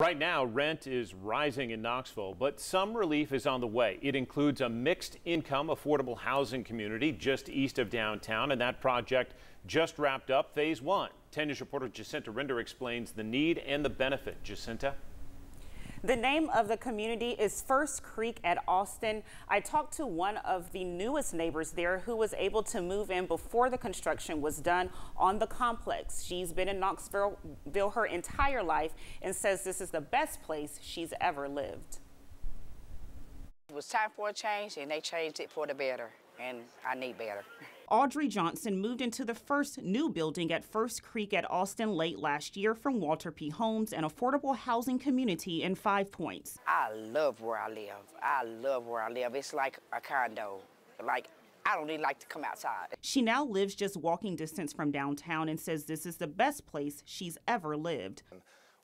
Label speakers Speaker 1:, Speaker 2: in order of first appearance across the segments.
Speaker 1: Right now, rent is rising in Knoxville, but some relief is on the way. It includes a mixed income affordable housing community just east of downtown, and that project just wrapped up phase one. 10 News reporter Jacinta Rinder explains the need and the benefit. Jacinta?
Speaker 2: The name of the community is First Creek at Austin. I talked to one of the newest neighbors there who was able to move in before the construction was done on the complex. She's been in Knoxville her entire life and says this is the best place she's ever lived.
Speaker 3: It was time for a change and they changed it for the better and I need better.
Speaker 2: Audrey Johnson moved into the first new building at First Creek at Austin late last year from Walter P. Homes, an affordable housing community in Five Points.
Speaker 3: I love where I live. I love where I live. It's like a condo. Like I don't even like to come outside.
Speaker 2: She now lives just walking distance from downtown and says this is the best place she's ever lived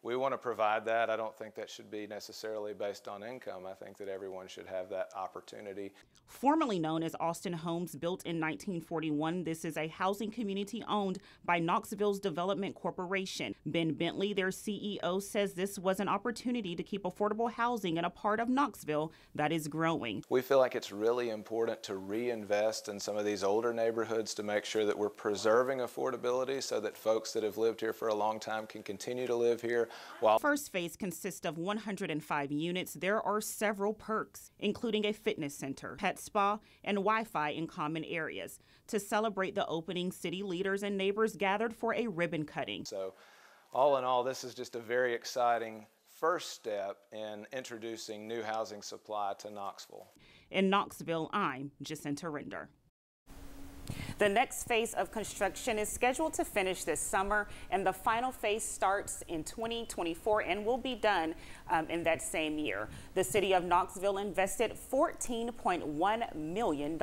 Speaker 4: we want to provide that. I don't think that should be necessarily based on income. I think that everyone should have that opportunity.
Speaker 2: Formerly known as Austin Homes, built in 1941, this is a housing community owned by Knoxville's Development Corporation. Ben Bentley, their CEO, says this was an opportunity to keep affordable housing in a part of Knoxville that is growing.
Speaker 4: We feel like it's really important to reinvest in some of these older neighborhoods to make sure that we're preserving affordability so that folks that have lived here for a long time can continue to live here
Speaker 2: while first phase consists of 105 units, there are several perks, including a fitness center, pet spa, and Wi-Fi in common areas. To celebrate the opening, city leaders and neighbors gathered for a ribbon cutting.
Speaker 4: So, all in all, this is just a very exciting first step in introducing new housing supply to Knoxville.
Speaker 2: In Knoxville, I'm Jacinta Rinder. The next phase of construction is scheduled to finish this summer, and the final phase starts in 2024 and will be done um, in that same year. The city of Knoxville invested $14.1 million.